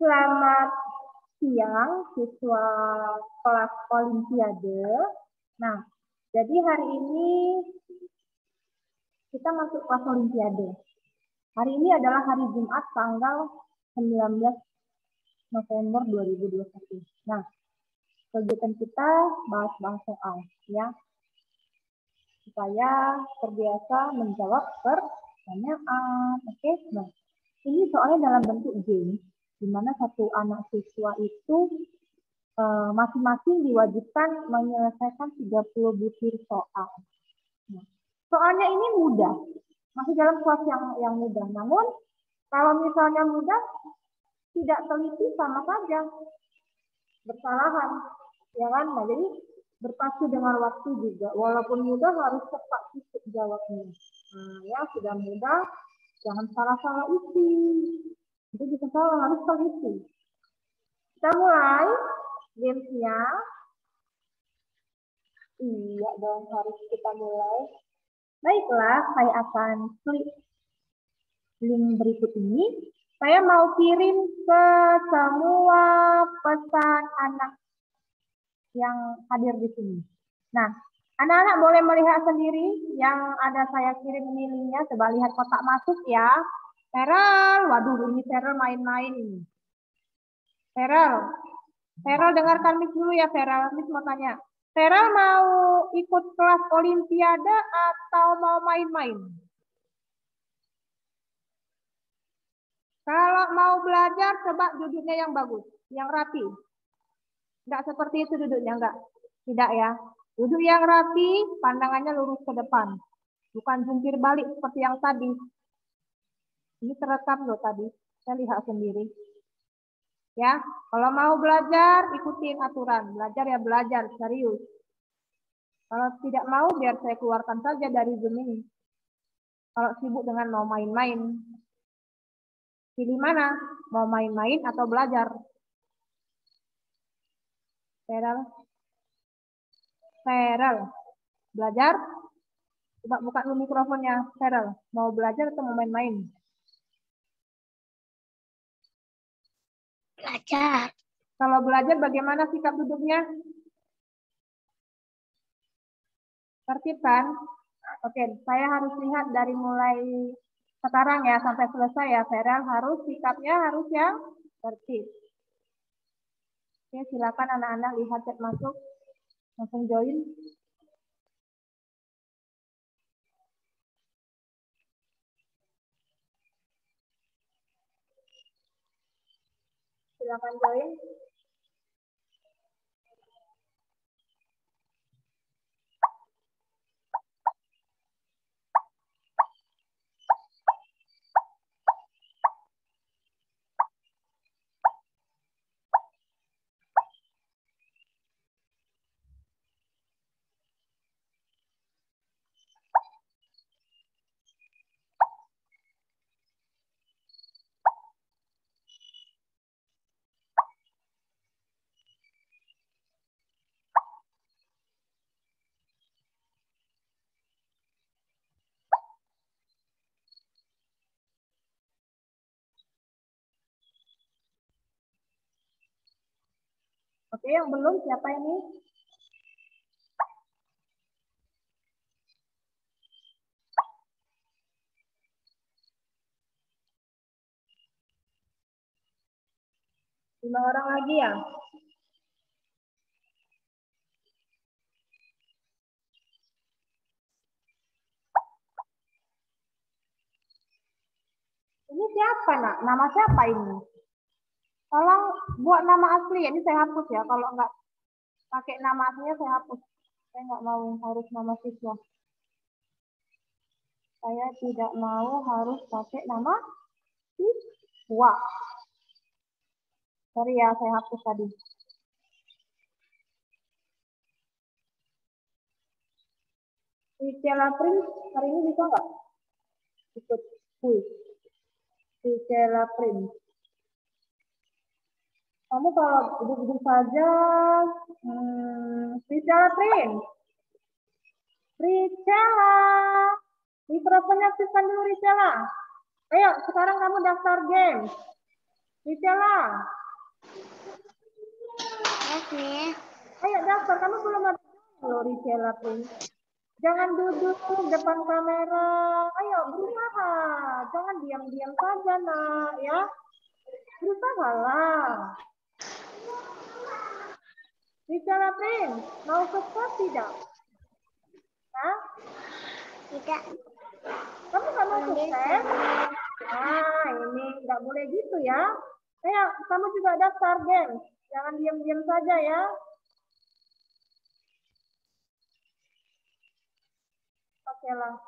Selamat siang siswa kelas Olimpiade. Nah, jadi hari ini kita masuk kelas Olimpiade. Hari ini adalah hari Jumat tanggal 19 November 2021. Nah, kegiatan kita bahas-bahas soal ya. Supaya terbiasa menjawab pertanyaan. Oke, nah ini soalnya dalam bentuk game di mana satu anak siswa itu eh, masing-masing diwajibkan menyelesaikan 30 butir soal. Nah, soalnya ini mudah, masih dalam kelas yang yang mudah. Namun kalau misalnya mudah, tidak teliti sama saja bersalahan, ya kan? Nah, jadi berpacu dengan waktu juga. Walaupun mudah harus cepat ikut jawabnya. Nah, ya sudah mudah, jangan salah-salah isi. Bisa salah, harus teliti. Kita mulai gamesnya. Iya dong, harus kita mulai. Baiklah, saya akan klik link berikut ini. Saya mau kirim ke semua pesan anak yang hadir di sini. Nah, anak-anak boleh melihat sendiri yang ada saya kirim ini linknya. Coba lihat kotak masuk ya. Feral, waduh ini Feral main-main ini. Feral, Feral dengarkan Miss dulu ya Feral. Miss mau tanya. Feral mau ikut kelas olimpiade atau mau main-main? Kalau mau belajar, coba duduknya yang bagus, yang rapi. Enggak seperti itu duduknya, enggak. Tidak ya. Duduk yang rapi, pandangannya lurus ke depan. Bukan jungkir balik seperti yang tadi. Ini terekam loh tadi. Saya lihat sendiri. Ya, kalau mau belajar, ikutin aturan. Belajar ya belajar, serius. Kalau tidak mau, biar saya keluarkan saja dari Zoom ini. Kalau sibuk dengan mau main-main. Pilih mana? Mau main-main atau belajar? Feral. Feral. Belajar? Coba buka dulu mikrofonnya. Feral. Mau belajar atau mau main-main? Belajar. Kalau belajar bagaimana sikap duduknya? Tertib kan? Oke, saya harus lihat dari mulai sekarang ya sampai selesai ya Feral harus sikapnya harus yang tertib. Oke, silakan anak-anak lihat chat masuk. Langsung join. Silakan join. Oke, yang belum siapa ini? Lima orang lagi ya? Ini siapa nak? Nama siapa ini? Tolong buat nama asli ya. Ini saya hapus ya. Kalau nggak pakai nama aslinya saya hapus. Saya nggak mau harus nama siswa. Saya tidak mau harus pakai nama siswa. Sorry ya, saya hapus tadi. Cicela Prince hari ini bisa nggak ikut kuis? Cicela Prince. Kamu kalau duduk-duduk saja, hmm, Prince. Ricela. Mikrofonnya aktifkan dulu Ricela. Ayo, sekarang kamu daftar game. Rizela. Yes, Ayo daftar, kamu belum ada loh Rizela pun. Jangan duduk depan kamera. Ayo berusaha. Jangan diam-diam saja nak ya. Berusahalah. Rizela Prin, mau ke sekolah tidak? Hah? Tidak. Kamu nggak mau sukses? Nah, ini nggak boleh gitu ya. Ayo, kamu juga daftar, Gen. Jangan diam-diam saja ya. Oke lah.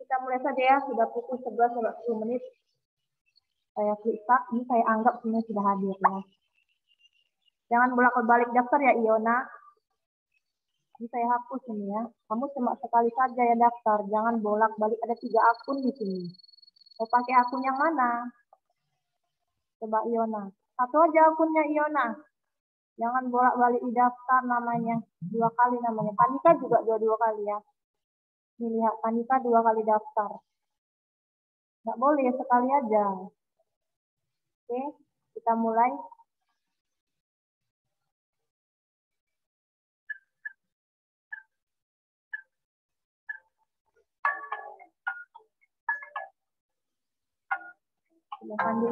Kita mulai saja ya, sudah pukul 11 sampai 10 menit. Saya klik ini saya anggap semua sudah hadir ya. Jangan bolak-balik daftar ya, Iona. Ini saya hapus ini ya. Kamu cuma sekali saja ya daftar, jangan bolak-balik. Ada tiga akun di sini. Mau pakai akun yang mana? Coba Iona. Satu aja akunnya Iona. Jangan bolak-balik di daftar namanya. Dua kali namanya. Panika juga dua-dua kali ya. Ini lihat, Panika dua kali daftar. Nggak boleh, sekali aja. Oke, kita mulai. el afán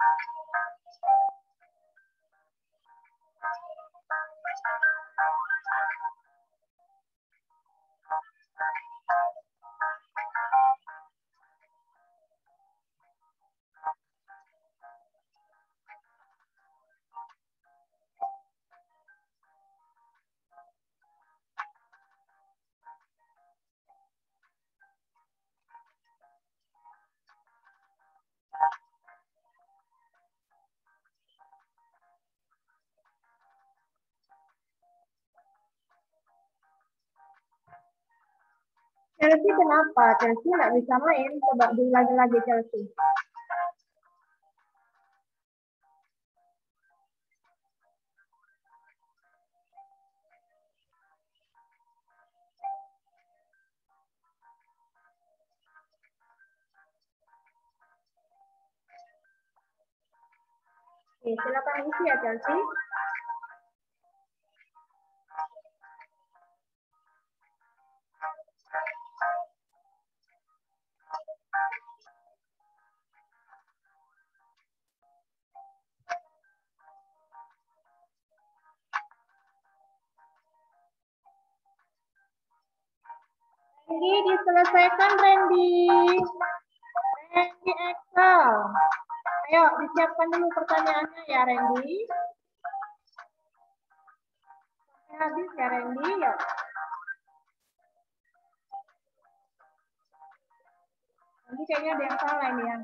Thank you. Chelsea kenapa? Chelsea nggak bisa main. Coba diulangi lagi Chelsea. Oke, silakan isi ya Chelsea. Randy diselesaikan Randy. Randy Excel. Ayo disiapkan dulu pertanyaannya ya Randy. Sampai habis ya Randy ya. Nanti kayaknya ada yang salah ini ya.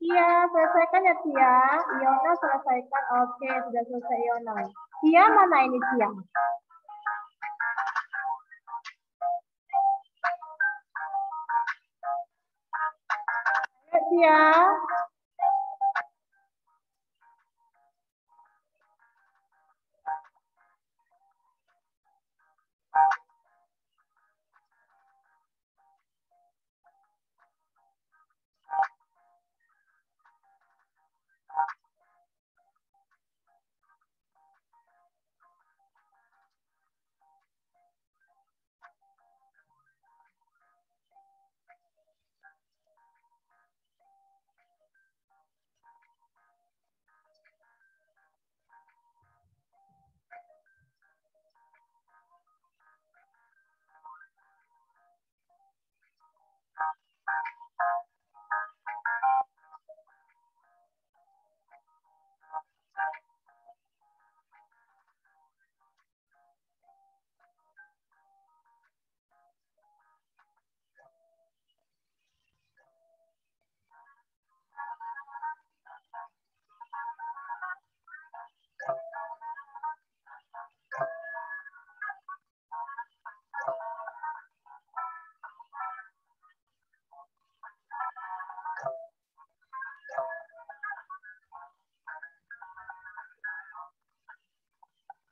Tia, selesaikan ya Tia. Iona selesaikan. Oke, sudah selesai Iona. Tia mana ini Tia? Tia.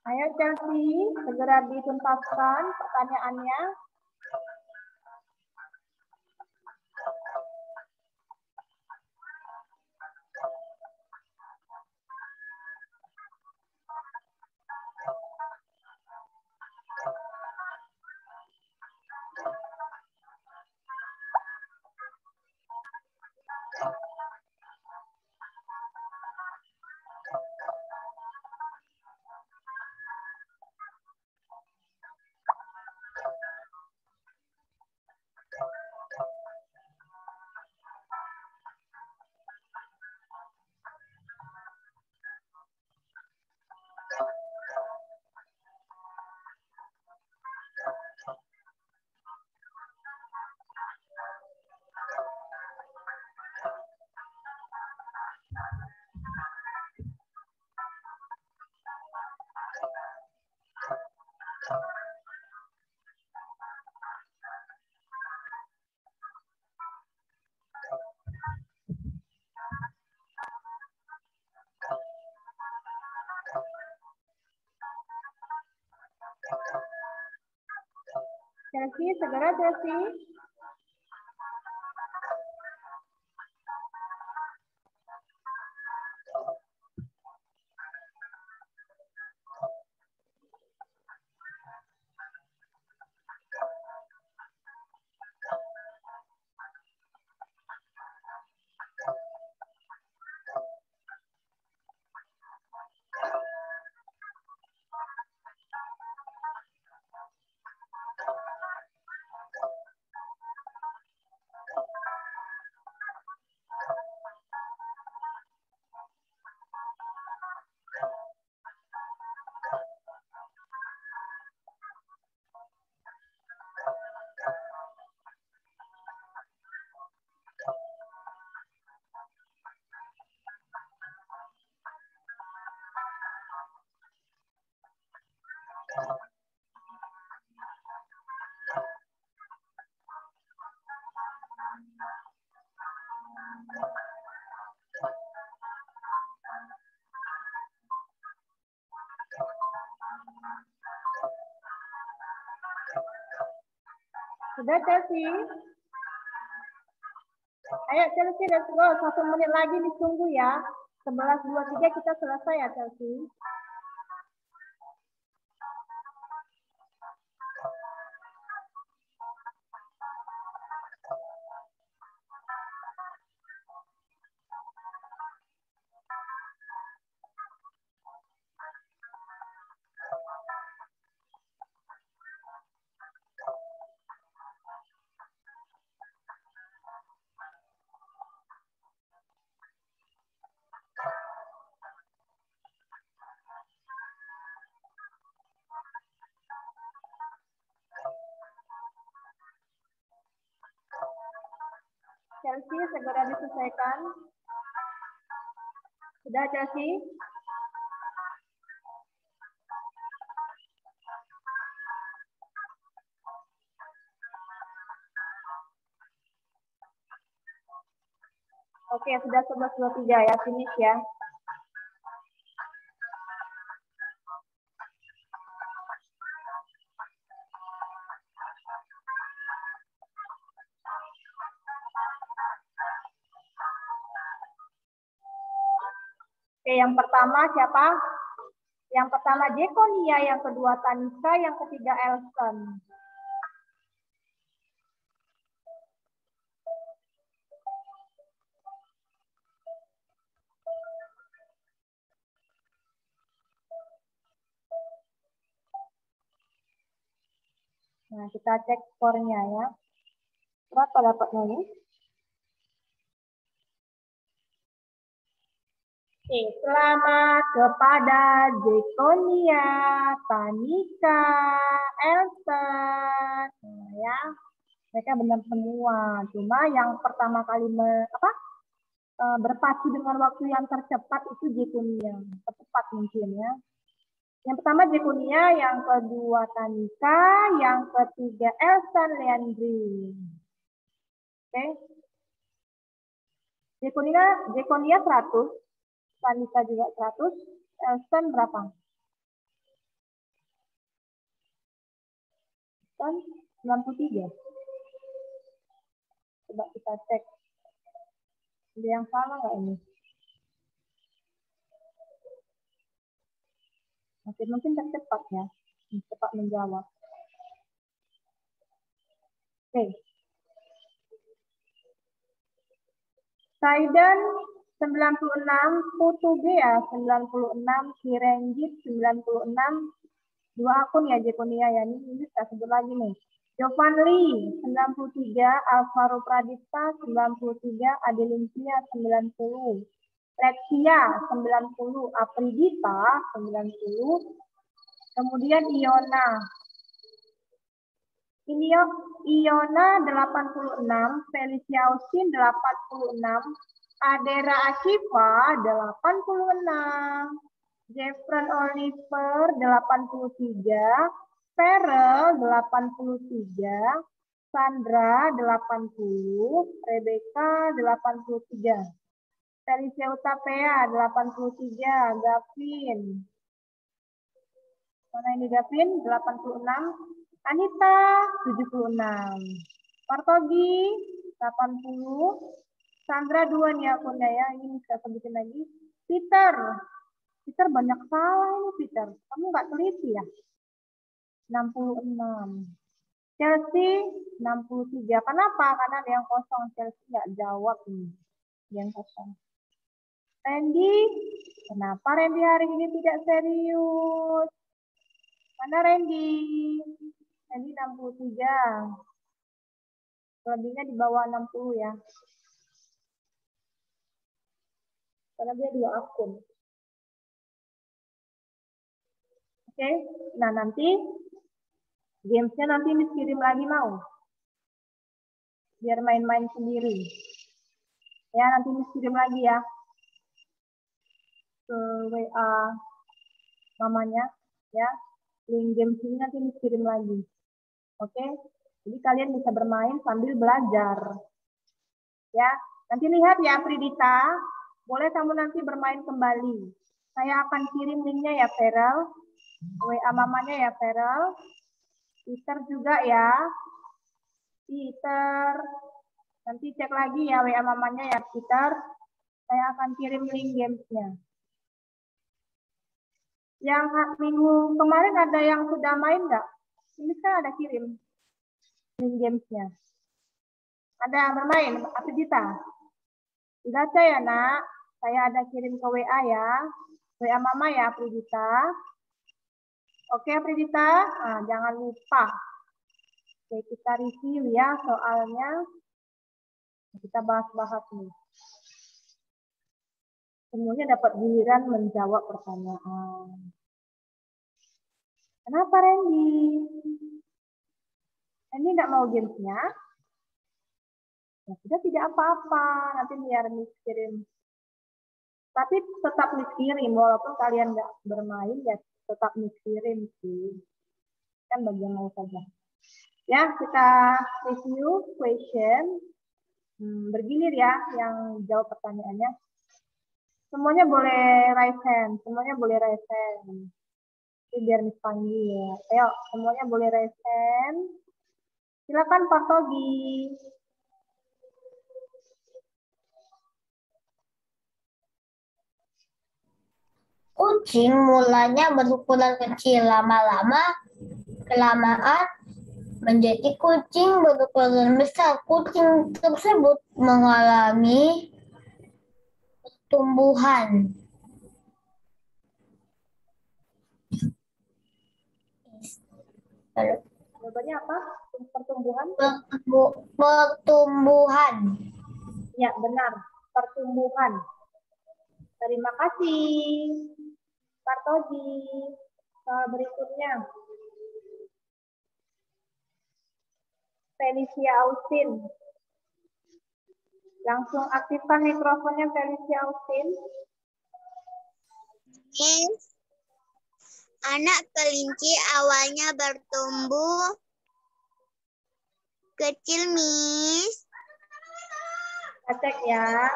Ayo Chelsea, segera dituntaskan pertanyaannya. Chelsea, segera Chelsea. Sudah Chelsea? Ayo Chelsea, let's go. Satu menit lagi ditunggu ya. 11.23 kita selesai ya Chelsea. Chelsea segera diselesaikan. Sudah Chelsea? Oke, sudah 11.23 ya, finish ya. Oke, yang pertama siapa? Yang pertama Jekonia, yang kedua Tanika, yang ketiga Elson. Nah, kita cek skornya ya. Berapa dapatnya ini? Oke, selamat kepada Jekonia, Tanika, Elson. Nah, ya, mereka benar semua. Cuma yang pertama kali me, apa, e, berpacu dengan waktu yang tercepat itu Jekonia. Tercepat mungkin ya. Yang pertama Jekonia, yang kedua Tanika, yang ketiga Elson Leandri. Oke. Jekonia, Jekonia 100, Vanessa juga 100. Elson berapa? Elson 93. Coba kita cek. Ada yang sama nggak ini? Mungkin mungkin tercepat ya. Cepat menjawab. Oke. Saidan 96, Putu ya 96, Kirenjit 96, dua akun ya Jekonia ya, ini, ini saya sebut lagi nih. Jovan Lee 93, Alvaro Pradipta 93, Adelincia 90, Lexia 90, Apridita 90, kemudian Iona. Ini Iona 86, Felicia Austin 86, Adera Akiva 86, Jeffron Oliver 83, Ferel 83, Sandra 80, Rebecca 83, Felicia Utapea 83, Gavin. Mana ini Gavin? 86. Anita 76. Partogi 80. Sandra 2 nih akunnya ya. Ini bisa sebutin lagi. Peter. Peter banyak salah ini Peter. Kamu nggak teliti ya? 66. Chelsea 63. Kenapa? Karena ada yang kosong. Chelsea nggak jawab nih. Yang kosong. Randy, kenapa Randy hari ini tidak serius? Mana Randy? Randy 63. Lebihnya di bawah 60 ya. Karena dia dua akun. Oke, okay. nah nanti gamesnya nanti Miss kirim lagi mau. Biar main-main sendiri. Ya, nanti Miss kirim lagi ya. Ke WA mamanya ya. Link games ini nanti Miss kirim lagi. Oke, okay? jadi kalian bisa bermain sambil belajar. Ya, nanti lihat ya Pridita, boleh kamu nanti bermain kembali. Saya akan kirim linknya ya Feral. WA mamanya ya Feral. Peter juga ya. Peter. Nanti cek lagi ya WA mamanya ya Peter. Saya akan kirim link gamesnya. Yang minggu kemarin ada yang sudah main nggak? Ini kan ada kirim link gamesnya. Ada yang bermain? Afidita? Tidak saya nak. Saya ada kirim ke WA ya. WA mama ya Afidita. Oke, Pridita, nah, jangan lupa. Oke, kita review ya soalnya. Kita bahas-bahas nih. Semuanya dapat giliran menjawab pertanyaan. Kenapa Randy? Randy nggak mau gamesnya? Ya sudah tidak apa-apa. Nanti biar kirim. Tapi tetap Miss kirim walaupun kalian nggak bermain ya tetap mikirin sih. Kan bagian mau saja. Ya, kita review question. Hmm, bergilir ya yang jawab pertanyaannya. Semuanya boleh raise hand. Semuanya boleh raise hand. Ini biar Miss panggil ya. Ayo, semuanya boleh raise hand. Silakan Pak Togi. Kucing mulanya berukuran kecil, lama-lama kelamaan menjadi kucing berukuran besar. Kucing tersebut mengalami pertumbuhan. Jawabannya apa? Pertumbuhan? Pertumbuhan. Ya, benar. Pertumbuhan. Terima kasih. Partogi. Soal berikutnya. Felicia Austin. Langsung aktifkan mikrofonnya Felicia Austin. Yes. Anak kelinci awalnya bertumbuh kecil, Miss. Cek ya.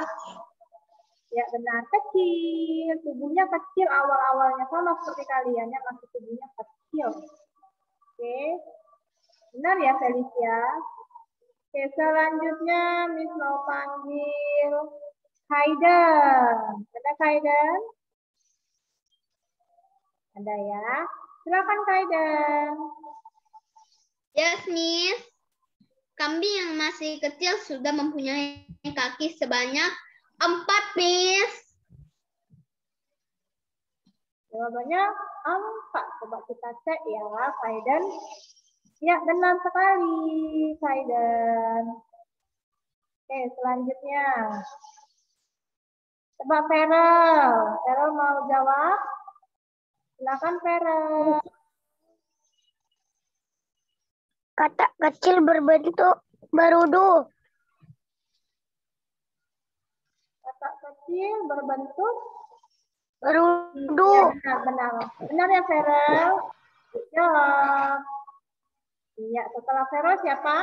Ya benar kecil, tubuhnya kecil awal-awalnya sama seperti kalian ya masih tubuhnya kecil. Oke, benar ya Felicia. Oke selanjutnya Miss mau panggil Kaiden. Ada Kaiden? Ada ya. Silakan Kaiden. Yes, Miss. Kambing yang masih kecil sudah mempunyai kaki sebanyak Empat, Miss. Jawabannya empat. Coba kita cek ya, Saiden. Ya, benar sekali, Saiden. Oke, selanjutnya. Coba Feral. Feral mau jawab? Silakan Feral. Kata kecil berbentuk berudu. Kata kecil berbentuk Berudu. Ya, benar, benar. Benar ya, Feral? Jawab. Iya, setelah Feral siapa?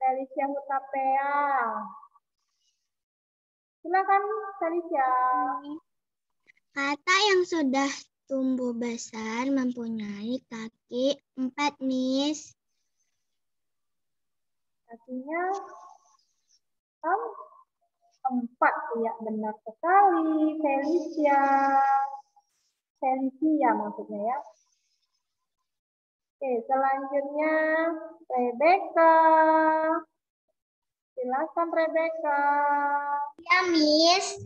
Felicia Hutapea. Silakan, Felicia. Kata yang sudah tumbuh besar mempunyai kaki empat, Miss. Kakinya kan empat, ya benar sekali, Felicia. Felicia maksudnya ya. Oke, selanjutnya Rebecca. Silakan Rebecca. Ya, Miss.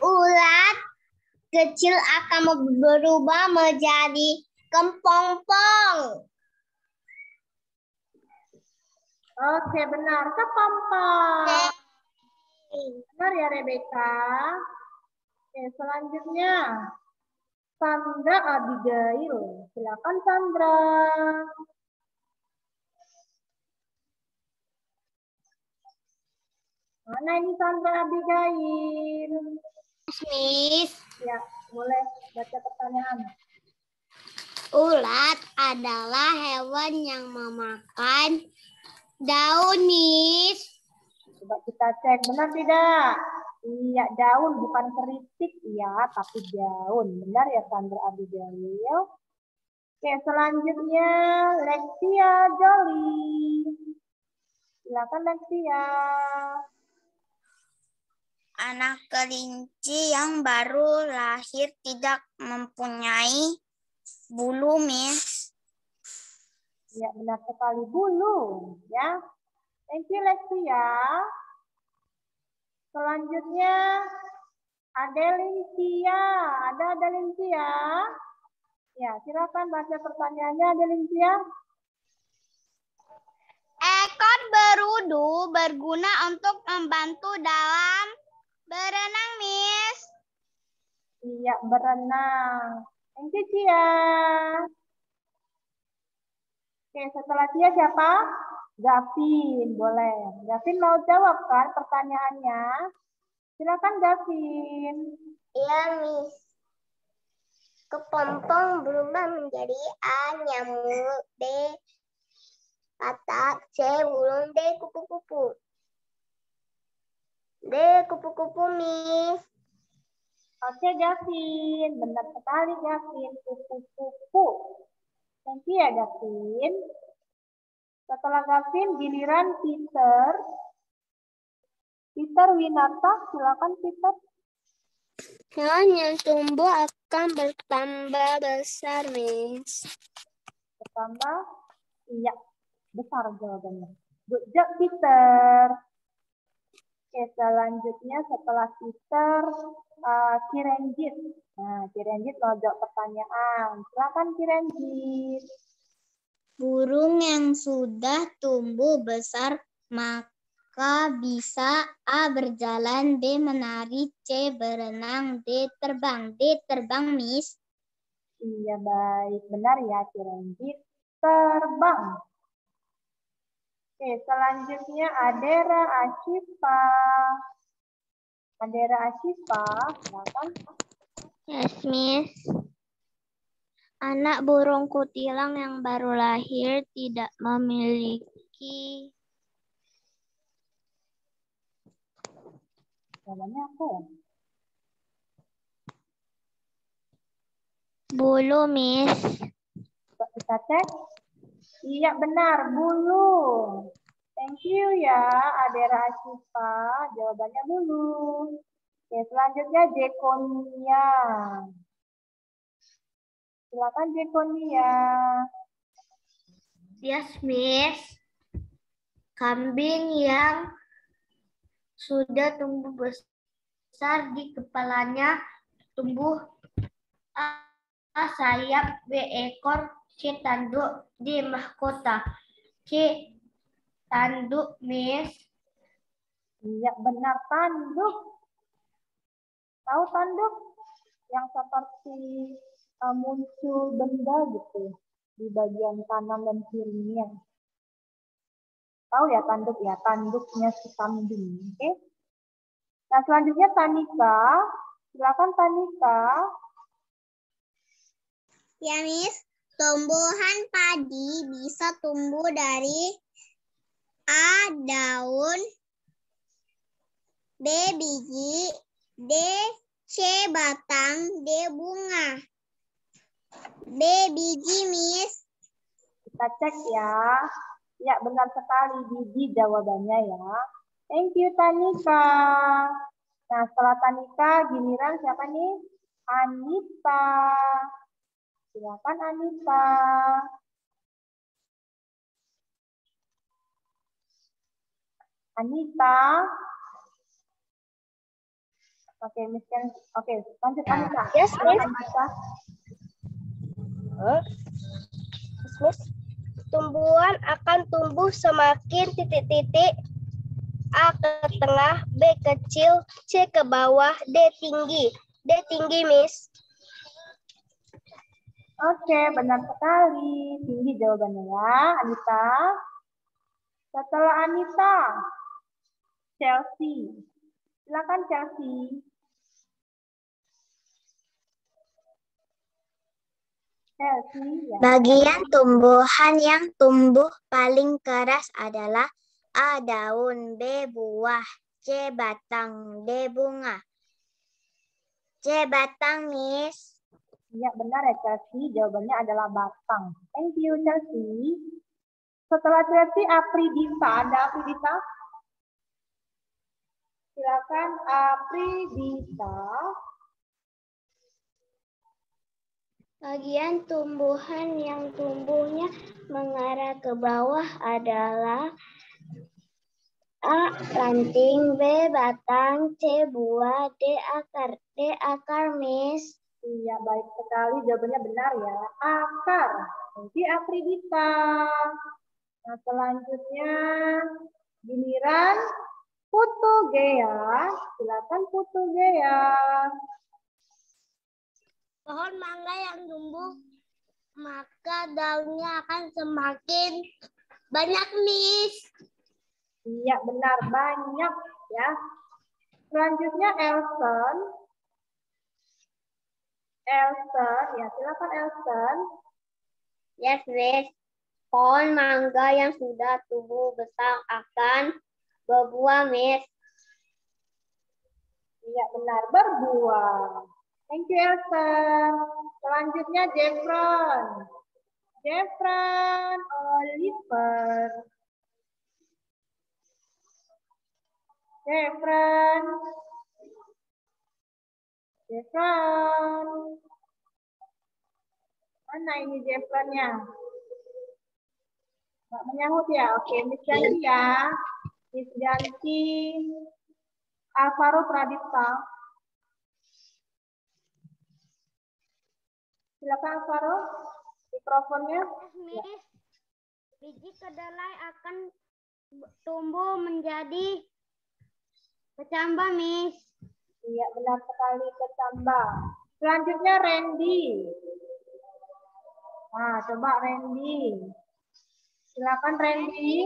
Ulat kecil akan berubah menjadi kepompong. Oke, benar. Kepompong. Benar ya Rebecca. Oke, selanjutnya Sandra Abigail. Silakan Sandra. Mana ini Sandra Abigail? Miss, Ya, boleh baca pertanyaan. ulat adalah hewan yang memakan daun, Miss. Coba kita cek benar tidak? Iya, daun bukan keripik ya, tapi daun. Benar ya Sandra Abigail? Oke, selanjutnya Lexia Jolly. Silakan Lexia. Anak kelinci yang baru lahir tidak mempunyai bulu, Miss. Ya, benar sekali bulu. Ya, thank you Lexia. Selanjutnya Adelincia. Ada Adelincia? Ya, silakan baca pertanyaannya Adelincia. Ekor berudu berguna untuk membantu dalam berenang, Miss. Iya, berenang. Thank you, Cia. Oke, setelah Cia siapa? Gavin, boleh. Gavin mau jawab kan pertanyaannya? Silakan Gavin. Ya, Miss. Kepompong berubah menjadi A, nyamuk, B, katak, C, burung, D, kupu-kupu. D, kupu-kupu, Miss. Oke, Gavin. Benar sekali, Gavin. Kupu-kupu. Thank you ya, Gavin. Setelah Gavin, giliran Peter. Peter Winarta, silakan Peter. Hewan yang tumbuh akan bertambah besar, Miss. Bertambah? Iya, besar jawabannya. Good job, Peter. Oke, selanjutnya setelah Peter, uh, Kirenjit. Nah, Kirenjit mau jawab pertanyaan. Silakan Kirenjit. Burung yang sudah tumbuh besar maka bisa A berjalan, B menari, C berenang, D terbang. D terbang, Miss. Iya, baik. Benar ya, Kirenjit. Terbang. Oke, selanjutnya Adera Ashifa. Adera Ashifa, silakan. Yes, Miss. Anak burung kutilang yang baru lahir tidak memiliki Jawabannya apa ya? bulu, Miss. Coba kita cek. Iya benar, bulu. Thank you ya, Adera Ashifa. Jawabannya bulu. Oke, selanjutnya Jekonia. Silakan Jekonia. Yes, Miss. Kambing yang sudah tumbuh besar di kepalanya tumbuh A, A sayap, B ekor, C tanduk, D mahkota. C tanduk, Miss. Iya benar, tanduk. Tahu tanduk? Yang seperti uh, muncul benda gitu di bagian kanan dan kirinya. Tahu ya tanduk ya, tanduknya si kambing. Oke. Nah selanjutnya Tanika. Silakan Tanika. Ya, Miss. Tumbuhan padi bisa tumbuh dari A. Daun B. Biji D. C. Batang D. Bunga B. Biji, Miss. Kita cek ya. Ya, benar sekali biji jawabannya ya. Thank you Tanika. Nah, setelah Tanika, giliran siapa nih? Anita. Silakan Anita. Anita. Oke, Miss Ken. Oke, lanjut Anita. Yes, Miss. Anita. Miss, tumbuhan akan tumbuh semakin titik-titik A ke tengah, B kecil, C ke bawah, D tinggi. D tinggi, Miss. Oke, benar sekali. Tinggi jawabannya ya, Anita. Setelah Anita, Chelsea. Silakan Chelsea. Chelsea, ya. Bagian tumbuhan yang tumbuh paling keras adalah A. Daun, B. Buah, C. Batang, D. Bunga. C. Batang, Miss. Iya, benar ya Chelsea. Jawabannya adalah batang. Thank you, Chelsea. Setelah Chelsea, Apridita. Ada Apridita? Silakan Apridita. Bagian tumbuhan yang tumbuhnya mengarah ke bawah adalah A. Ranting, B. Batang, C. Buah, D. Akar. D. Akar, Miss. Iya, baik sekali. Jawabannya benar ya. Akar. Thank you, Apridita. Nah, selanjutnya giliran Putu Gea. Silakan Putu Gea. Pohon mangga yang tumbuh, maka daunnya akan semakin banyak, Miss. Iya, benar. Banyak ya. Selanjutnya Elson. Elson, ya silakan Elson. Yes, Miss. Pohon mangga yang sudah tumbuh besar akan berbuah, Miss. Iya, benar. Berbuah. Thank you, Elson. Selanjutnya Jeffron. Jeffron Oliver. Jeffron. Jeffron. Mana ini Jeffronnya? Nggak menyahut ya? Oke, Miss Yanti ya. Miss Yanti. Alvaro Pradipta. Silakan Alvaro. Mikrofonnya. Miss, biji kedelai akan tumbuh menjadi kecambah, Miss. Iya, benar sekali kecambah. Selanjutnya Randy. Nah, coba Randy. Silakan Randy.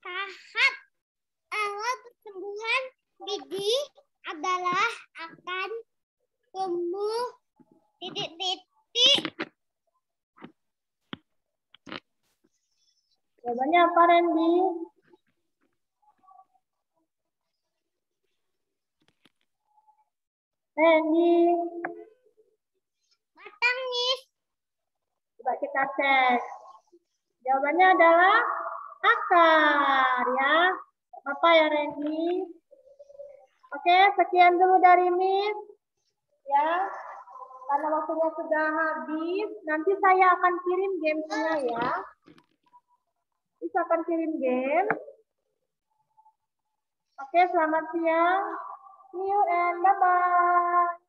Tahap awal pertumbuhan biji adalah akan tumbuh titik-titik Jawabannya apa Randy? Randy. batang, Miss. Coba kita cek. Jawabannya adalah akar ya. Apa ya Randy? Oke, sekian dulu dari Miss. Ya. Karena waktunya sudah habis, nanti saya akan kirim gamesnya ya. Bisa akan kirim game. Oke, selamat siang. See you and bye-bye.